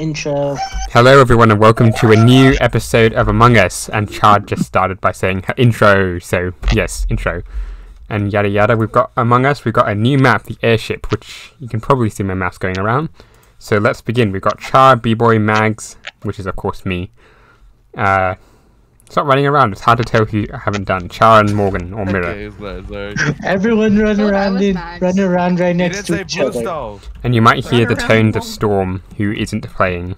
intro. Hello, everyone, and welcome to a new episode of Among Us. And Chad just started by saying intro, so yes, intro. And yada yada. We've got Among Us. We've got a new map, the airship, which you can probably see my mouse going around. So let's begin. We've got Chad, B-Boy, Mags, which is of course me. Uh, stop running around. It's hard to tell who you haven't done. Char and Morgan or Mirror. Okay, sorry, sorry. Everyone run Thought around was in, Max. run around right next to each other. though. And you might hear the tones of Storm, who isn't playing.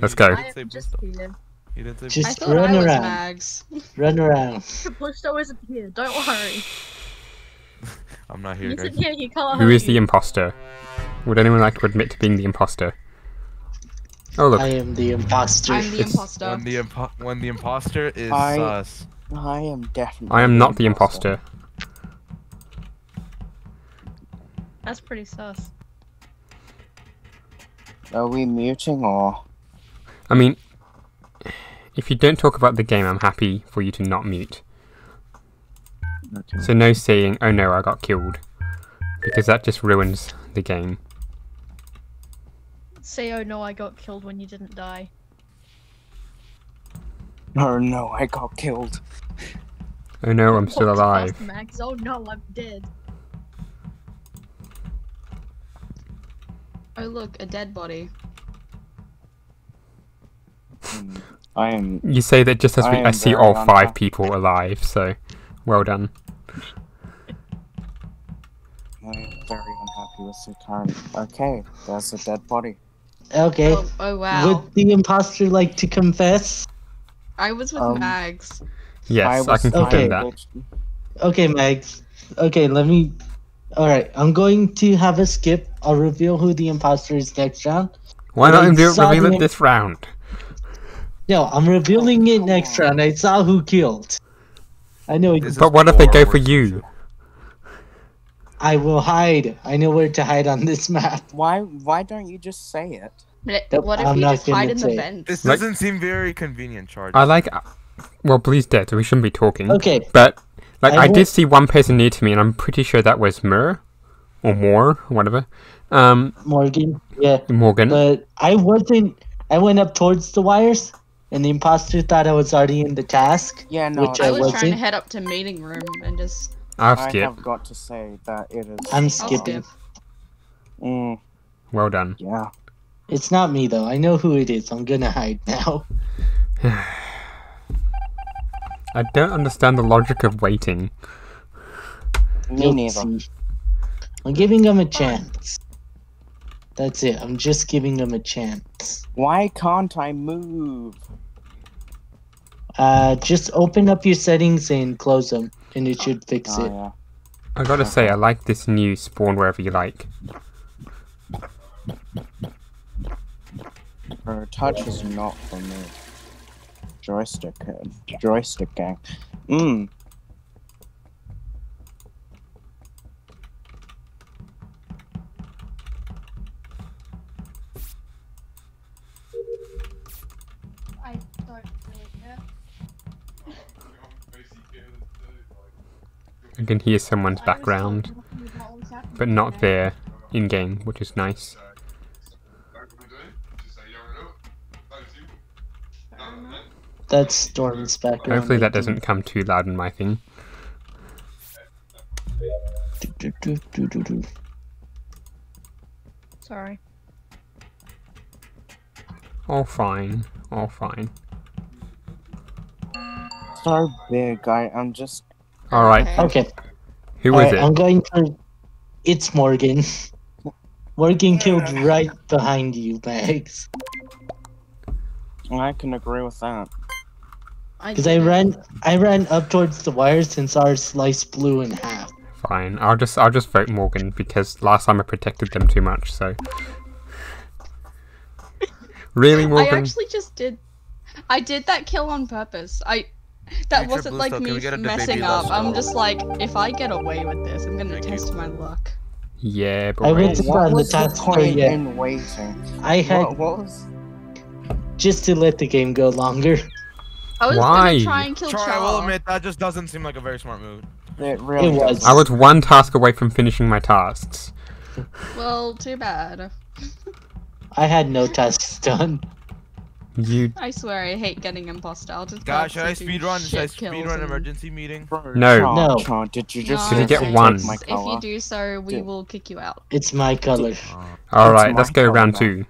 Let's go. didn't I say am boost just though. here. He didn't say Just I boost. thought run around. Mags. Run around. Bush isn't here. Don't worry. I'm not here, He's guys. in here. He can't Who hurt the you. imposter? Would anyone like to admit to being the imposter? Oh look, I am the imposter. I'm the imposter. When the impo- when the imposter is I- sus. I am definitely. I am not the imposter. That's pretty sus. Are we muting or? I mean, if you don't talk about the game, I'm happy for you to not mute. So no saying, "Oh no, I got killed," because that just ruins the game. Say, oh no, I got killed when you didn't die. Oh no, I got killed. Oh no, I'm still Walked alive. past Max. Oh no, I'm dead. Oh look, a dead body. Hmm, I am. You say that just as we, I I, see very all five unhappy. people alive. So, well done. I am very unhappy with the current. Okay, there's a dead body. Okay. Oh, oh wow. Would the imposter like to confess? I was with Um, Mags. Yes, I, was can Okay. confirm that. Okay, Mags. Okay, let me. Alright, I'm going to have a skip. I'll reveal who the imposter is next round. Why not I reveal, reveal it this round? No, I'm revealing it next round. I saw who killed. I know. But what if they go for we're- you? I will hide. I know where to hide on this map. Why? Why don't you just say it? Nope, What if I'm you just hide in the it. vents? This Like- doesn't seem very convenient, Charge. I like. Well, Blee's dead, we shouldn't be talking. Okay, But like, I I, did see one person near to me, and I'm pretty sure that was Mur, or Moore, whatever. Um, Morgan. Yeah. Morgan. But I wasn't. I went up towards the wires, and the imposter thought I was already in the task. Yeah, no. Which I I was trying wasn't. to head up to meeting room and just. I'll I have got to say that it is. I'm skipping. skip. Mm, Well done. yeah. It's not me though. I know who it is. I'm gonna hide now. I don't understand the logic of waiting. Me neither. I'm giving him a chance. That's it. I'm just giving him a chance. Why can't I move? Uh, just open up your settings and close them, and it should fix Oh it. yeah. I gotta say, I like this new spawn wherever you like. Her touch is not for me. Joystick, uh, joystick gang. Mmm. I don't really I can hear someone's background, but not there in game, which is nice. That's Storm's background. Hopefully, that doesn't come too loud in my thing. Sorry. All fine. All fine. So big. I, I'm just. All right. Okay. Who was Alright, it? I'm going for. It's Morgan. Morgan killed right behind you, Max. I can agree with that. Because I didn't. ran, I ran up towards the wires since saw her slice blue in half. Fine. I'll just I'll just vote Morgan because last time I protected them too much. So. really, Morgan? I actually just did. I did that kill on purpose. I. That Future wasn't like Star, me we get a messing up. last I'm just like, if I get away with this, I'm gonna Thank you. test my luck. Yeah, I went to What on the was the task for point you. in waiting? I had What, what was? just to let the game go longer. I was Why? gonna try and kill Char, Char. I will admit that just doesn't seem like a very smart move. It really It was. I was one task away from finishing my tasks. Well, too bad. I had no tasks done. You I swear I hate getting imposter. I'll just Guys, should I purposely do speedrun? Should I shit speedrun and- emergency meeting? Bro, No. No. Did you just No, Did you get one? If you do so, we Did- will kick you out. It's my color. all right? Let's go round two.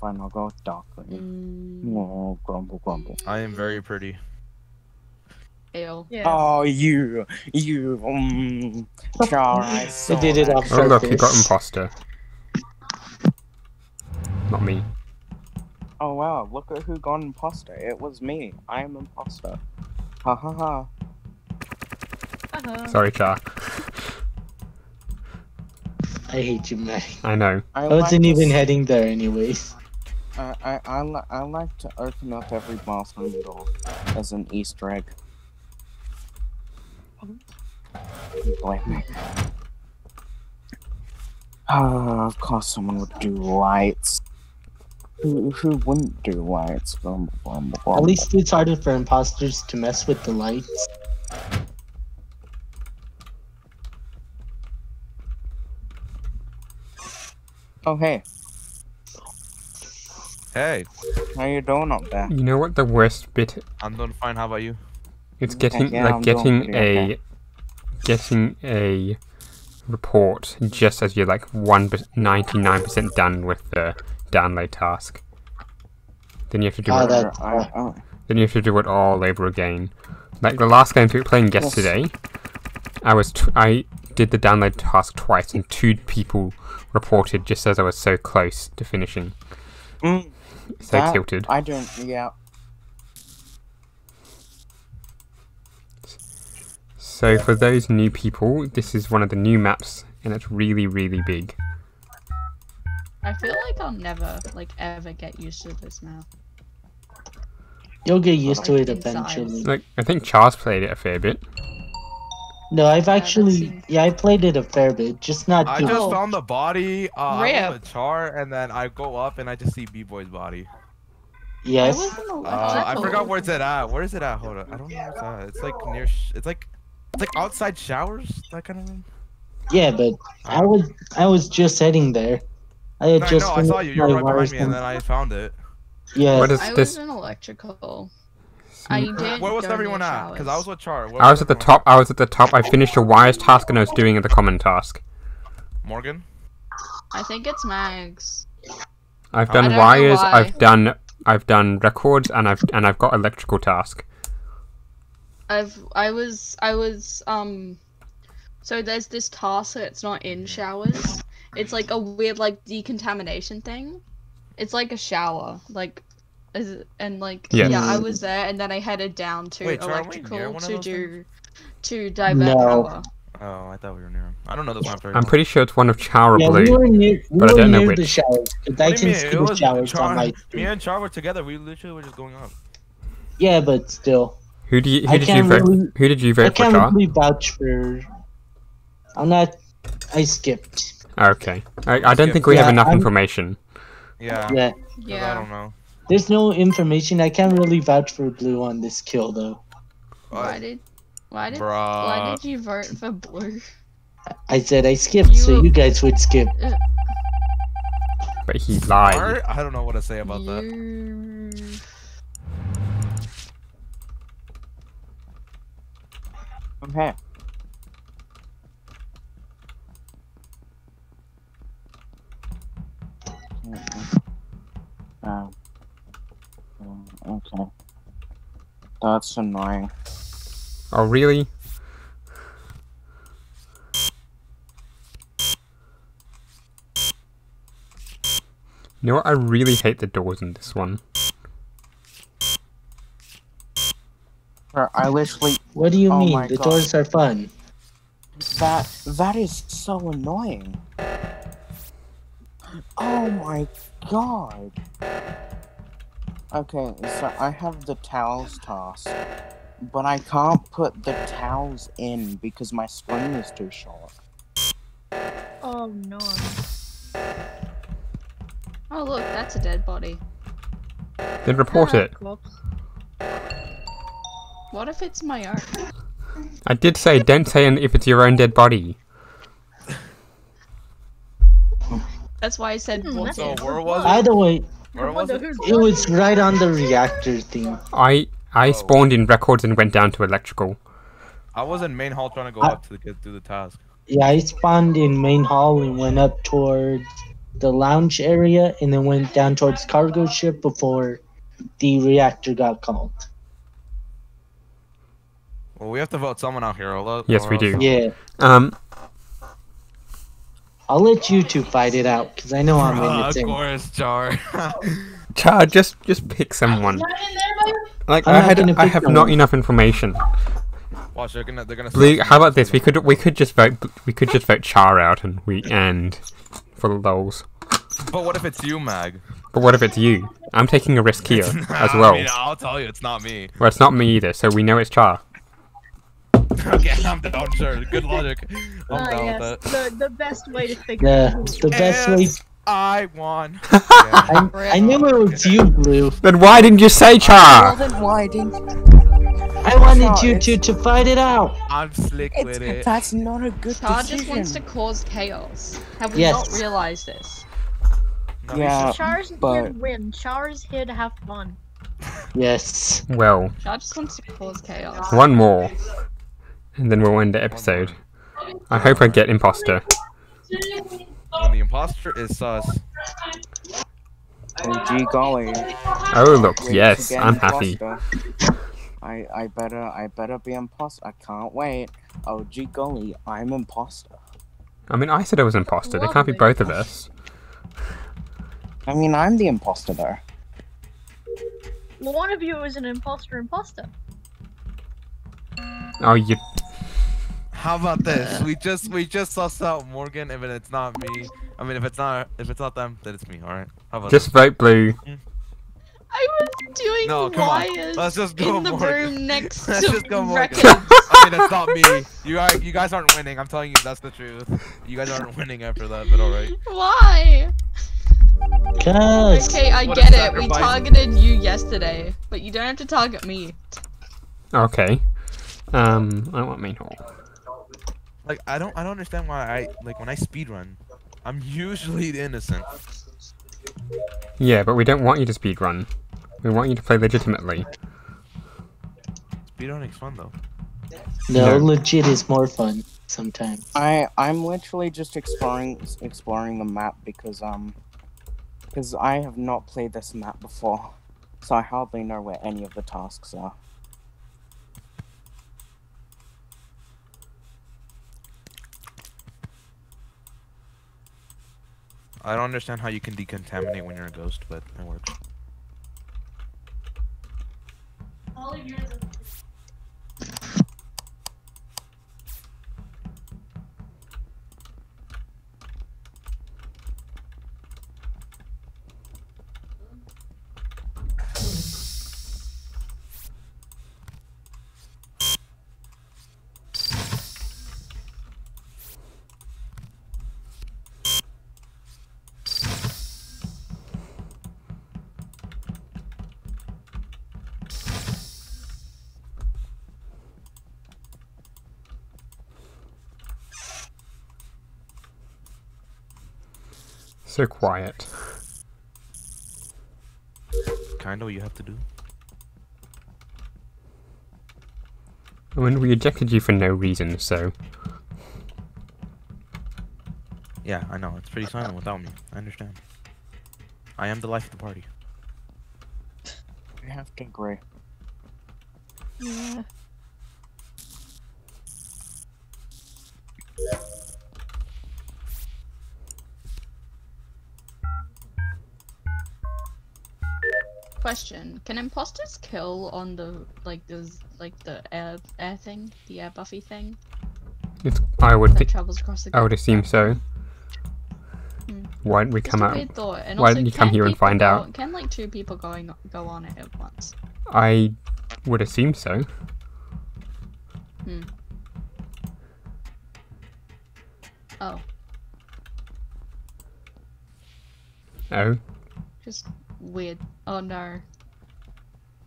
Fine, I'll go with dark. Mm, Oh, grumble, grumble. I am very pretty. ew. Yeah. Oh, you, you, um, Char, I I did it on Oh look, you got purpose. imposter. Not me. Oh wow, look at who got imposter. It was me. I am imposter. Ha ha ha. Uh-huh. Sorry, Char. I hate you, Meg. I know. I, I wasn't to even s- heading there anyways. I, I, I, li- I like to open up every bathroom door as an Easter egg. Blame me. Ah, of course someone would do lights. Who, who wouldn't do lights? Grumble, grumble, At least it's harder for imposters to mess with the lights. Oh hey, Hey, how you doing up there? You know what the worst bit? I'm doing fine. How about you? It's getting yeah, like I'm getting a okay. getting a report just as you're like one ninety nine percent done with the download task. Then you have to do Ah, it. that- I, I, Then you have to do it all over again. Like the last game we were playing Yes. yesterday, I was t- I did the download task twice, and two people reported just as I was so close to finishing. mm, So that- tilted. I don't. Yeah. So for those new people, this is one of the new maps, and it's really really big. I feel like I'll never, like, ever get used to this now. You'll get used to it in size. eventually. Like I think Charles played it a fair bit. No, I've that actually, yeah, I played it a fair bit, just not I just found the body. Uh, I Rip. have a char, and then I go up and I just see B Boy's body. Yes, I Uh, I forgot where's it at. Where is it at? Hold on. I don't know where it's at. It's like near. Sh- it's like. It's like outside showers. That kind of thing. yeah, but I was, I was just heading there. I had No, just know. I saw you. You were right behind wires me, and and- then I found it. Yeah, What is I this? was in electrical. I didn't Where was everyone at? Because I was with Char. Where I was at the everyone? top. I was at the top. I finished a wires task, and I was doing the common task. Morgan. I think it's Mags. I've done don't wires. I've done. I've done records, and I've and I've got electrical task. I've I was I was um so there's this task that's not in showers. It's like a weird like decontamination thing. It's like a shower. Like is and like Yes. yeah, I was there and then I headed down to Wait, Charlie, were you near electrical to those do to divert No. power. Oh, I thought we were near him. I don't know this map very I'm pretty sure it's one of Char or yeah, we Blue. were near, we but I don't know near the which. showers, because I can see mean? The showers Char, on my Me and Char were together. We literally were just going up. Yeah, but still, Who do you? Who I did you can't vote? really- Who did you I vote for, can't Char? really vouch for. I'm not. I skipped. Okay. I, I don't think we have enough I'm- information. Yeah. Yeah, 'cause I don't know. there's no information. I can't really vouch for blue on this kill though. Why Uh, did why did why did you vote for blue? I said I skipped, so You- you guys would skip. But he lied. I don't know what to say about that. You... Okay. Um, um, okay. That's annoying. Oh really? You know what? I really hate the doors in this one. I literally What do you Oh mean? The God. doors are fun. that that is so annoying. Oh my god. Okay, so I have the towels task, but I can't put the towels in because my screen is too short. Oh no. Oh look, that's a dead body. Then report ah, it. Whoops. What if it's my own? I did say don't say an- if it's your own dead body. That's why I said Hmm, what's So it? where was it? Either way, Where was it? it was right on the reactor thing. I I Oh. spawned in records and went down to electrical. I was in main hall trying to go I- up to get through the task. Yeah, I spawned in main hall and went up towards the lounge area and then went down towards cargo ship before the reactor got called. Well, we have to vote someone out here. Or Yes, or we do. Yeah, Um, I'll let you two fight it out because I know I'm in the of team. course, Jar. Chad, just just pick someone. Like I'm I had, I have someone. not enough information. Watch, they're gonna they're gonna. Blue, how about this? We could we could just vote we could just vote Char out and we end for the lols. But what if it's you, Mag? But what if it's you? I'm taking a risk here It's- as I well. mean, I'll tell you, it's not me. Well, it's not me either, so we know it's Char. okay, I'm down. Sure, good logic. I'm Ah, down yes. with that. The, the best way to figure The the best way. I won. Yeah. I, I knew it was you, Blue. Then why didn't you say Well Char? then why didn't I wanted No, you two to fight it out. I'm slick it's, with it. that's not a good Char decision. just wants to cause chaos. Have we Yes. not realized this? No, you Yeah. should- Char's here to but- win. Char's here to have fun. Yes. Well, Char just wants to cause chaos. one more, and then we'll end the episode. I hope I get imposter. When the imposter is sus. Oh gee golly. Oh look, Wait yes, I'm happy. I I better I better be imposter. I can't wait. Oh gee golly, I'm imposter. I mean, I said I was imposter. There can't be both of us. I mean I'm the imposter though. Well, one of you is an imposter imposter. Oh, you. How about this? We just we just suss out Morgan. If it's not me, I mean if it's not if it's not them, then it's me. All right. How about Just vote blue. I was doing No, come on. wires Let's just go in the Morgan. room next Let's to just go Morgan. I mean, it's not me. You guys, you guys aren't winning. I'm telling you, that's the truth. You guys aren't winning after that, but alright. Why? Cause Okay, I What get it. We targeted you yesterday, but you don't have to target me. Okay. Um, I don't want main hall. Like, I don't, I don't understand why I like when I speedrun, I'm usually the innocent. Yeah, but we don't want you to speedrun. We want you to play legitimately. Speedrunning's fun though. no, No. legit is more fun sometimes. I I'm literally just exploring exploring the map because um because I have not played this map before, so I hardly know where any of the tasks are. I don't understand how you can decontaminate when you're a ghost, but it works. So quiet. Kinda what you have to do. I mean, we ejected you for no reason, so. Yeah, I know. It's pretty silent without me. I understand. I am the life of the party. We have to agree. Yeah. Question: Can imposters kill on the like those like the air air thing, the air Buffy thing It's, I would think. travels across the? I would assume so. Hmm. Why didn't we Just come out? And why also, didn't you come here and find go- out? Can like two people going go on it at once? I would assume so. Hmm. Oh, Oh. just weird. Oh no.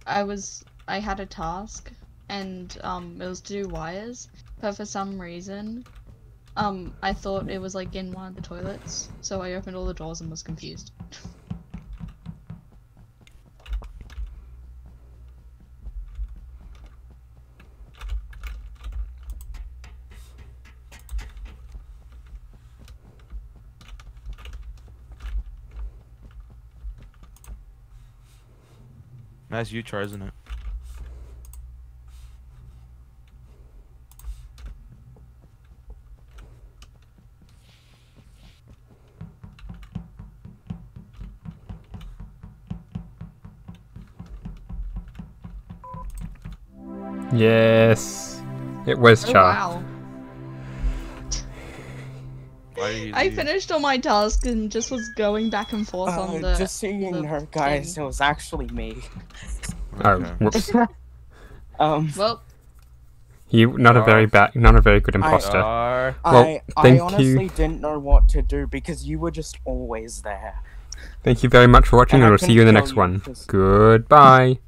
I was I had a task and um it was to do wires, but for some reason um, I thought it was like in one of the toilets, so I opened all the doors and was confused. That's you, Char, isn't it? Yes. It was Oh wow! Why did you I finished all my tasks and just was going back and forth Uh, on the. just so you the know, guys, thing. it was actually me. Oh, Okay. whoops. Um, Well, He not a very bad, not a very good imposter. Char. Well, I thank I honestly you. didn't know what to do because you were just always there. Thank you very much for watching, And and we'll see you in the next kill you one. 'cause- Goodbye.